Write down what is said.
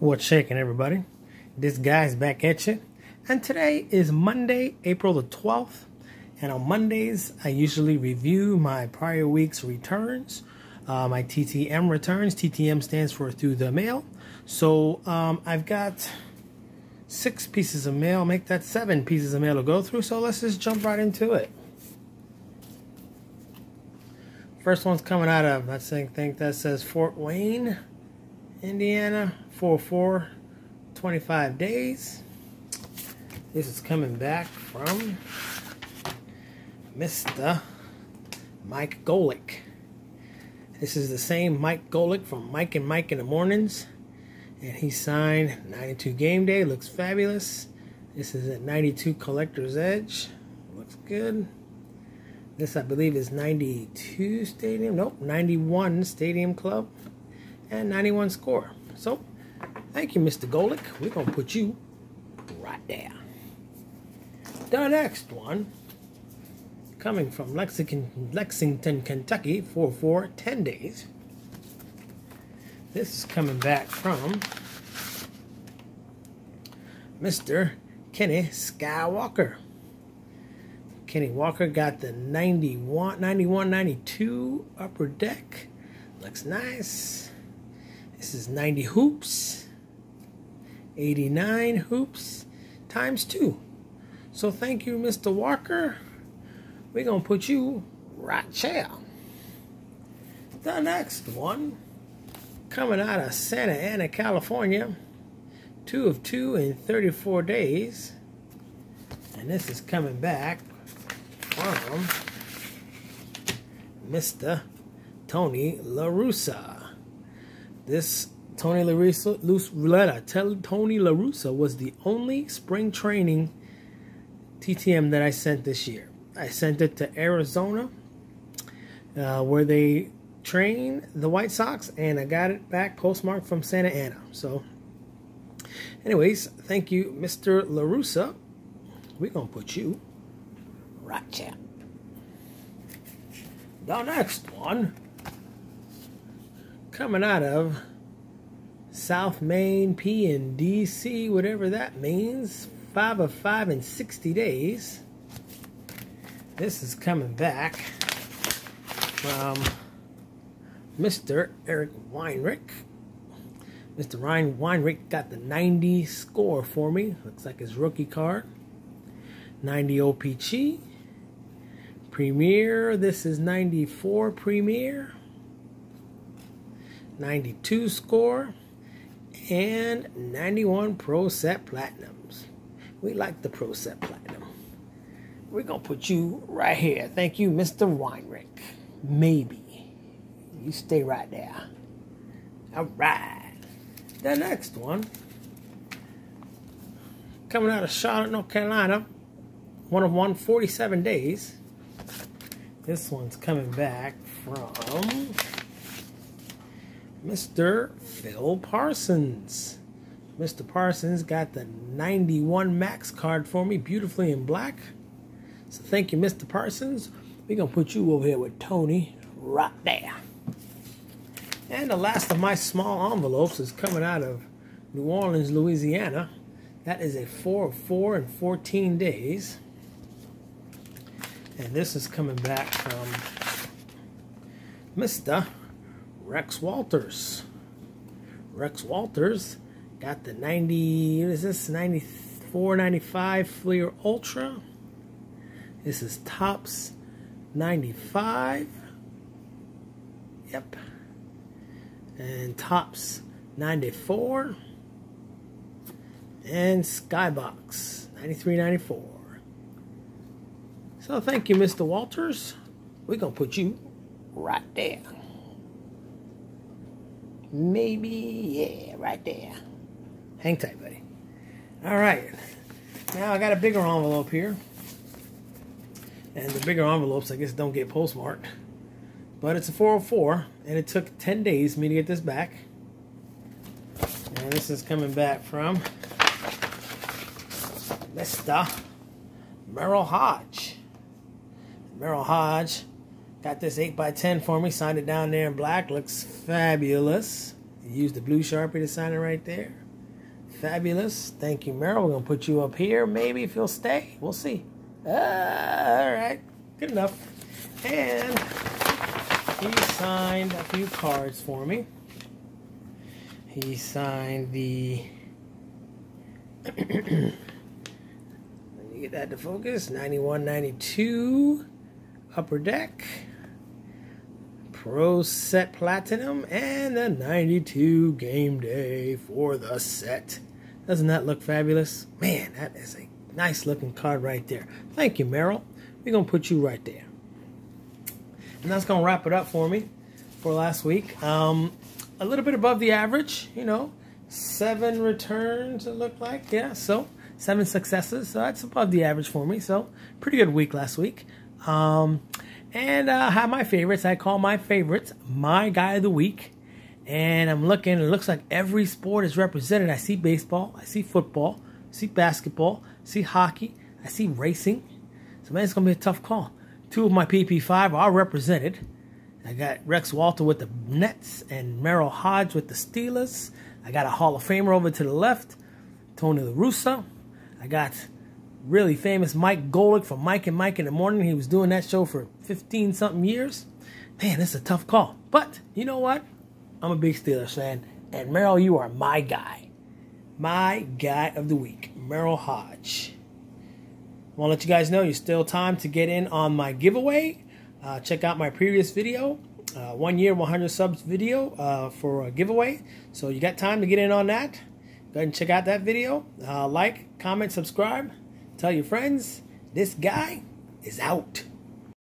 What's shaking, everybody? This guy's back at you. And today is Monday, April the 12th. And on Mondays, I usually review my prior week's returns, uh, my TTM returns. TTM stands for through the mail. So um, I've got six pieces of mail, make that seven pieces of mail to go through. So let's just jump right into it. First one's coming out of, I think, think that says Fort Wayne, Indiana, 44, 25 days. This is coming back from Mr. Mike Golic. This is the same Mike Golic from Mike and Mike in the Mornings. And he signed 92 Game Day. Looks fabulous. This is at 92 Collector's Edge. Looks good. This, I believe, is 92 Stadium. Nope, 91 Stadium Club. And 91 score. So, thank you, Mr. Golic. We're going to put you right there. The next one, coming from Lexington, Lexington Kentucky for, for 10 days. This is coming back from Mr. Kenny Skywalker. Kenny Walker got the 91, 91 92 upper deck. Looks nice. This is 90 hoops, 89 hoops times two. So thank you, Mr. Walker. We're going to put you right there. The next one, coming out of Santa Ana, California, two of two in 34 days. And this is coming back from Mr. Tony LaRussa. This Tony LaRussa, Tony LaRussa was the only spring training TTM that I sent this year. I sent it to Arizona, uh, where they train the White Sox, and I got it back postmarked from Santa Ana. So, anyways, thank you, Mr. LaRussa. We're going to put you right here. The next one, coming out of South Main, P and DC, whatever that means, five of five in 60 days. This is coming back from Mr. Eric Weinrich. Mr. Ryan Weinrich got the 90 score for me. Looks like his rookie card. 90 OPC. Premier, this is 94 Premier. 92 score. And 91 Pro Set Platinums. We like the Pro Set Platinum. We're going to put you right here. Thank you, Mr. Weinrich. Maybe. You stay right there. All right. The next one. Coming out of Charlotte, North Carolina. One of one, 47 days. This one's coming back from Mr. Phil Parsons. Mr. Parsons got the 91 Maxx card for me, beautifully in black. So thank you, Mr. Parsons. We're going to put you over here with Tony right there. And the last of my small envelopes is coming out of New Orleans, Louisiana. That is a 4 of 4 in 14 days. And this is coming back from Mr. Rex Walters. Rex Walters got the 90, what is this, 94, 95 Fleer Ultra. This is Topps 95. Yep. And Topps 94. And Skybox 93.94. So thank you, Mr. Walters. We're going to put you right there. Maybe, yeah, right there. Hang tight, buddy. All right. Now I got a bigger envelope here. And the bigger envelopes, I guess, don't get postmarked. But it's a 404, and it took 10 days me to get this back. And this is coming back from Mr. Merril Hoge. Merril Hoge got this 8x10 for me, signed it down there in black. Looks fabulous. He used the blue Sharpie to sign it right there. Fabulous. Thank you, Merril. We're going to put you up here. Maybe if you'll stay. We'll see. Uh, all right. Good enough. And he signed a few cards for me. He signed the. Let me get that to focus. 91 92 Upper Deck. Pro Set Platinum and the 92 Game Day for the set. Doesn't that look fabulous? Man, that is a nice looking card right there. Thank you, Merril. We're going to put you right there. And that's going to wrap it up for me for last week. Um, a little bit above the average, you know. Seven returns, it looked like. Yeah, so seven successes. So that's above the average for me. So pretty good week last week. Um, and uh, I have my favorites. I call my favorites my guy of the week. And I'm looking, it looks like every sport is represented. I see baseball, I see football, I see basketball, I see hockey, I see racing. So, man, it's going to be a tough call. Two of my PP5 are represented. I got Rex Walter with the Nets and Merril Hoge with the Steelers. I got a Hall of Famer over to the left, Tony La Russa. I got really famous Mike Golic from Mike and Mike in the Morning. He was doing that show for 15 something years. Man, this is a tough call. But you know what? I'm a big Steelers fan. And Merril, you are my guy. My guy of the week, Merril Hoge. I want to let you guys know you still time to get in on my giveaway. Uh, check out my previous video, uh, one year, 100 subs video uh, for a giveaway. So you got time to get in on that. Go ahead and check out that video. Uh, like, comment, subscribe. Tell your friends, this guy is out.